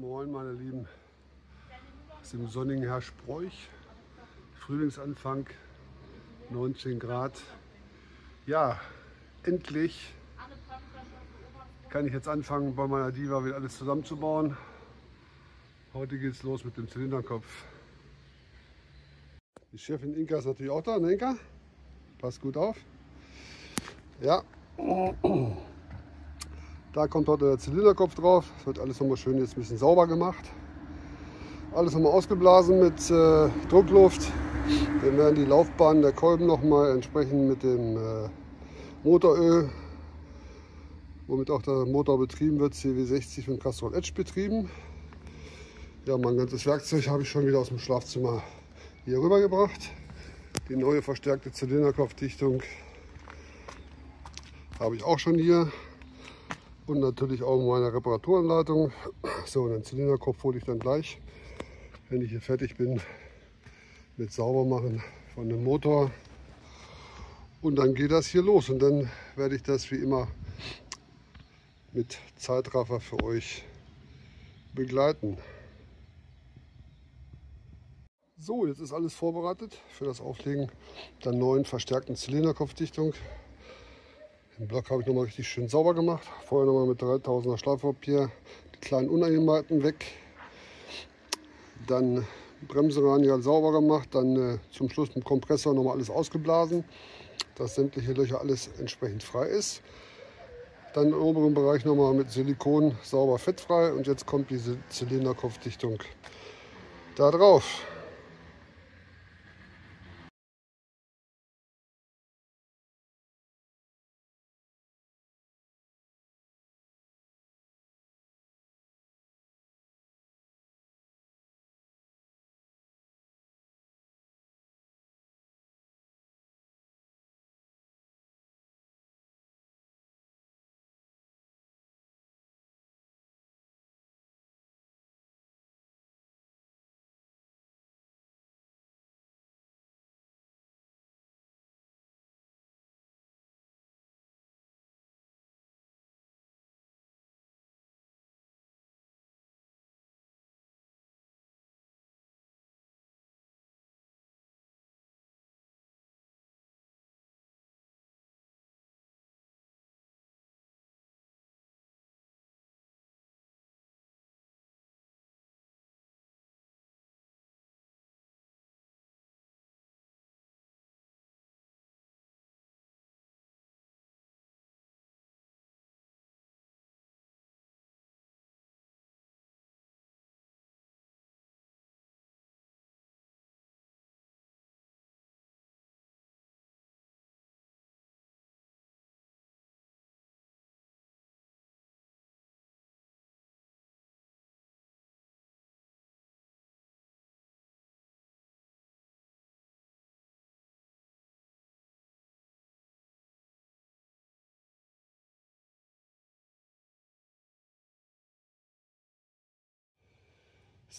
moin meine Lieben aus dem sonnigen Herrschbräuch. Frühlingsanfang, 19 Grad. Ja, endlich kann ich jetzt anfangen bei meiner Diva wieder alles zusammenzubauen. Heute geht es los mit dem Zylinderkopf. Die Chefin Inka ist natürlich auch da, ne Inka? Passt gut auf. Ja. Da kommt heute der Zylinderkopf drauf. Es wird alles nochmal schön jetzt ein bisschen sauber gemacht. Alles nochmal ausgeblasen mit äh, Druckluft. Dann werden die Laufbahnen der Kolben nochmal entsprechend mit dem äh, Motoröl, womit auch der Motor betrieben wird, CW60 von Castrol Edge betrieben. Ja, mein ganzes Werkzeug habe ich schon wieder aus dem Schlafzimmer hier rübergebracht. Die neue verstärkte Zylinderkopfdichtung habe ich auch schon hier und natürlich auch meine Reparaturanleitung. So, den Zylinderkopf hole ich dann gleich, wenn ich hier fertig bin mit Saubermachen von dem Motor. Und dann geht das hier los und dann werde ich das wie immer mit Zeitraffer für euch begleiten. So, jetzt ist alles vorbereitet für das Auflegen der neuen verstärkten Zylinderkopfdichtung. Den Block habe ich nochmal richtig schön sauber gemacht. Vorher nochmal mit 3000er Schleifpapier die kleinen Unebenheiten weg. Dann Bremsenreiniger sauber gemacht. Dann äh, zum Schluss mit dem Kompressor nochmal alles ausgeblasen, dass sämtliche Löcher alles entsprechend frei ist. Dann im oberen Bereich nochmal mit Silikon sauber fettfrei. Und jetzt kommt diese Zylinderkopfdichtung da drauf.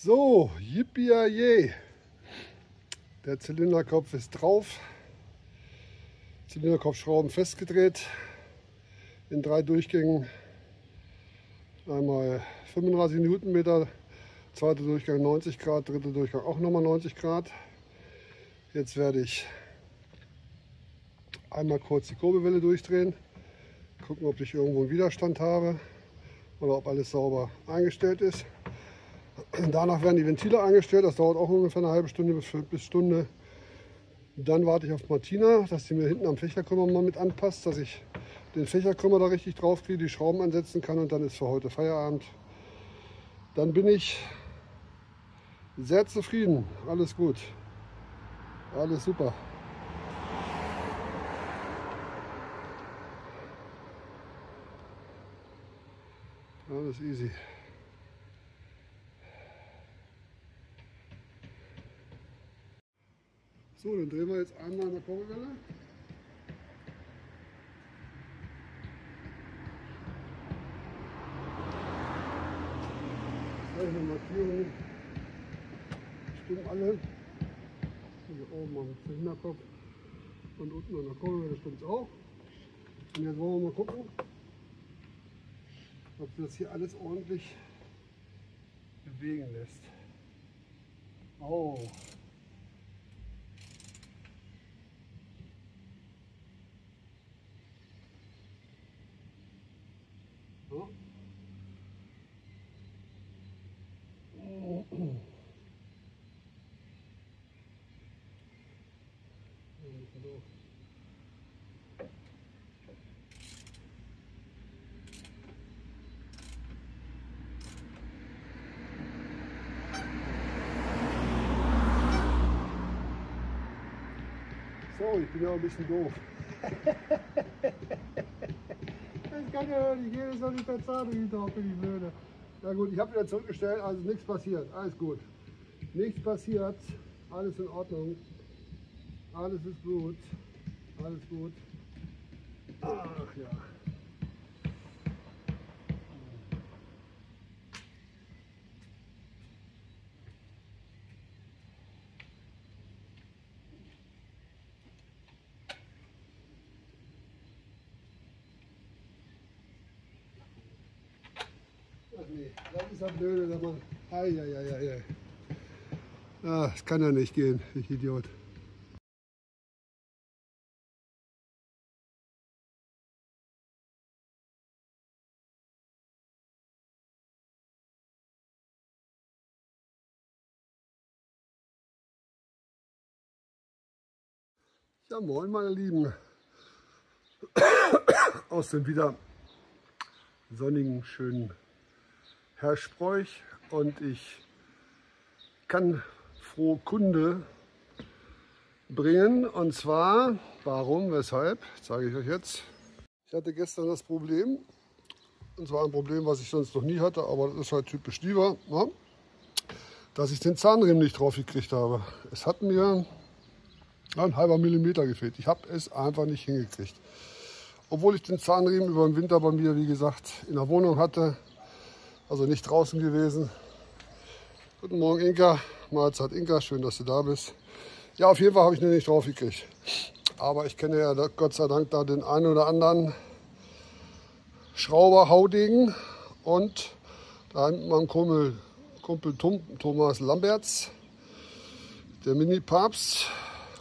So, yippie. Der Zylinderkopf ist drauf. Zylinderkopfschrauben festgedreht in drei Durchgängen. Einmal 35 Newtonmeter, zweiter Durchgang 90 Grad, dritter Durchgang auch nochmal 90 Grad. Jetzt werde ich einmal kurz die Kurbelwelle durchdrehen, gucken, ob ich irgendwo einen Widerstand habe oder ob alles sauber eingestellt ist. Danach werden die Ventile eingestellt, das dauert auch ungefähr eine halbe Stunde bis Stunde. Dann warte ich auf Martina, dass sie mir hinten am Fächerkrümmer mal mit anpasst, dass ich den Fächerkrümmer da richtig drauf kriege, die Schrauben ansetzen kann und dann ist für heute Feierabend. Dann bin ich sehr zufrieden, alles gut, alles super. Alles easy. So, dann drehen wir jetzt einmal an der Kurbelwelle. Solche Markierungen stimmen alle. Hier oben am Zylinderkopf und unten an der Kurbelwelle stimmt es auch. Und jetzt wollen wir mal gucken, ob das hier alles ordentlich bewegen lässt. Oh. So. So, ich bin ja ein bisschen doof. Das kann ja nicht, jedes Mal nicht der Zahn hinter, bin ich blöde. Na gut, ich habe wieder zurückgestellt, also nichts passiert, alles gut. Nichts passiert, alles in Ordnung. Alles ist gut, alles gut. Ach ja. Ach nee, das ist ja blöde, wenn man. Eieieiei. Ah, das kann ja nicht gehen, ich Idiot. Ja, moin meine Lieben. Aus dem wieder sonnigen, schönen Herrsbräuch und ich kann frohe Kunde bringen. Und zwar, warum, weshalb, zeige ich euch jetzt. Ich hatte gestern das Problem, und zwar ein Problem, was ich sonst noch nie hatte, aber das ist halt typisch Diva, ne? dass ich den Zahnriemen nicht drauf gekriegt habe. Es hat mir ein halber Millimeter gefehlt. Ich habe es einfach nicht hingekriegt. Obwohl ich den Zahnriemen über den Winter bei mir, wie gesagt, in der Wohnung hatte, also nicht draußen gewesen. Guten Morgen Inka, Mahlzeit Inka, schön, dass du da bist. Ja, auf jeden Fall habe ich den nicht drauf gekriegt. Aber ich kenne ja Gott sei Dank da den einen oder anderen Schrauber, Haudegen und da mit meinem Kumpel, Kumpel Thomas Lamberts, der Mini-Papst,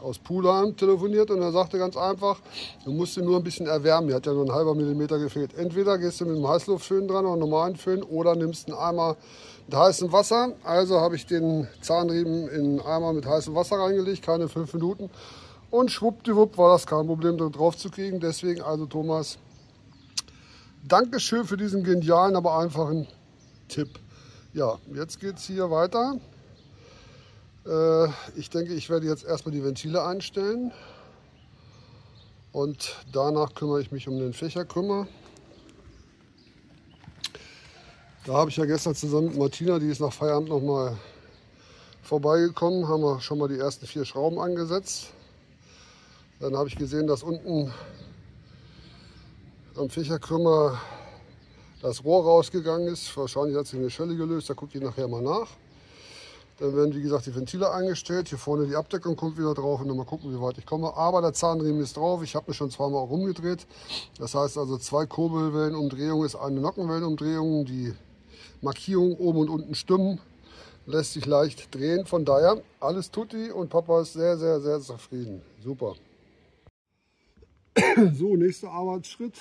aus Pulheim telefoniert und er sagte ganz einfach, du musst ihn nur ein bisschen erwärmen. Mir hat ja nur ein halber Millimeter gefehlt. Entweder gehst du mit dem Heißluftföhn dran oder einem normalen Föhn oder nimmst einen Eimer mit heißem Wasser. Also habe ich den Zahnriemen in einen Eimer mit heißem Wasser reingelegt, keine fünf Minuten. Und schwuppdiwupp war das kein Problem, da drauf zu kriegen. Deswegen also Thomas, Dankeschön für diesen genialen, aber einfachen Tipp. Ja, jetzt geht es hier weiter. Äh, ich denke, ich werde jetzt erstmal die Ventile einstellen und danach kümmere ich mich um den Fächerkrümmer. Da habe ich ja gestern zusammen mit Martina, die ist nach Feierabend noch mal vorbeigekommen, haben wir schon mal die ersten vier Schrauben angesetzt. Dann habe ich gesehen, dass unten am Fächerkrümmer das Rohr rausgegangen ist. Wahrscheinlich hat sich eine Schelle gelöst, da gucke ich nachher mal nach. Dann werden, wie gesagt, die Ventile eingestellt. Hier vorne die Abdeckung kommt wieder drauf und dann mal gucken, wie weit ich komme. Aber der Zahnriemen ist drauf. Ich habe mich schon zweimal rumgedreht. Das heißt also zwei Kurbelwellenumdrehungen ist eine Nockenwellenumdrehung. Die Markierung oben und unten stimmen. Lässt sich leicht drehen. Von daher alles tutti und Papa ist sehr, sehr, sehr zufrieden. Super. So, nächster Arbeitsschritt.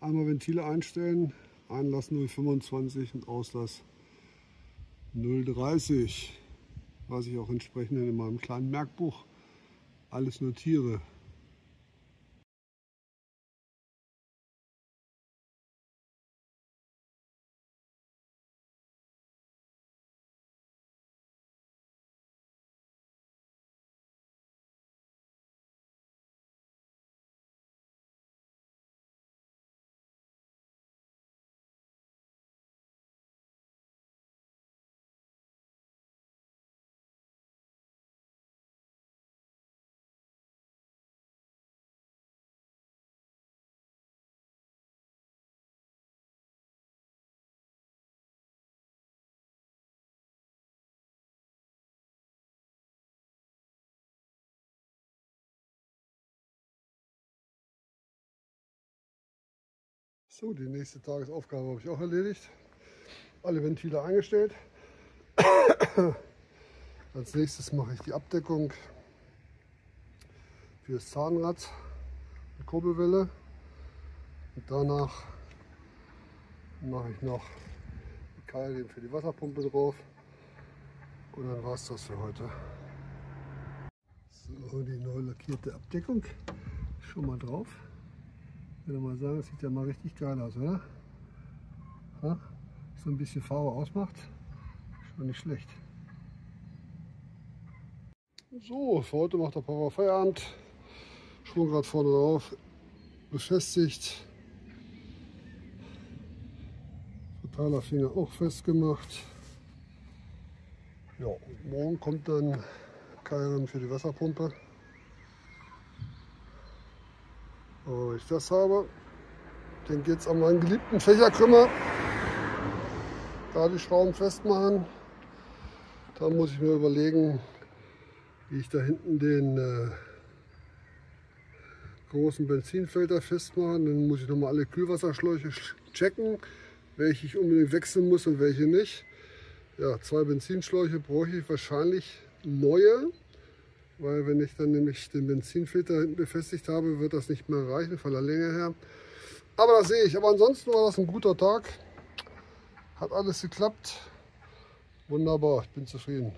Einmal Ventile einstellen. Einlass 025 und Auslass 030, was ich auch entsprechend in meinem kleinen Merkbuch alles notiere. So, die nächste Tagesaufgabe habe ich auch erledigt. alle Ventile eingestellt. Als nächstes mache ich die Abdeckung für das Zahnrad mit Kurbelwelle. Und danach mache ich noch die Keilriemen für die Wasserpumpe drauf. Und dann war es das für heute. So, die neu lackierte Abdeckung schon mal drauf. Ich würde mal sagen, das sieht ja mal richtig geil aus, oder? Ja? So ein bisschen Farbe ausmacht, schon nicht schlecht. So, für heute macht der Papa Feierabend. Schwungrad vorne drauf, befestigt. Verteilerfinger auch festgemacht. Ja, morgen kommt dann Keilriemen für die Wasserpumpe. Aber wenn ich das habe, dann geht es an meinen geliebten Fächerkrümmer. Da die Schrauben festmachen. Da muss ich mir überlegen, wie ich da hinten den äh, großen Benzinfilter festmache. Dann muss ich nochmal alle Kühlwasserschläuche checken, welche ich unbedingt wechseln muss und welche nicht. Ja, zwei Benzinschläuche brauche ich wahrscheinlich neue, weil wenn ich dann nämlich den Benzinfilter hinten befestigt habe, wird das nicht mehr reichen von der Länge her. Aber das sehe ich. Aber ansonsten war das ein guter Tag. Hat alles geklappt. Wunderbar, ich bin zufrieden.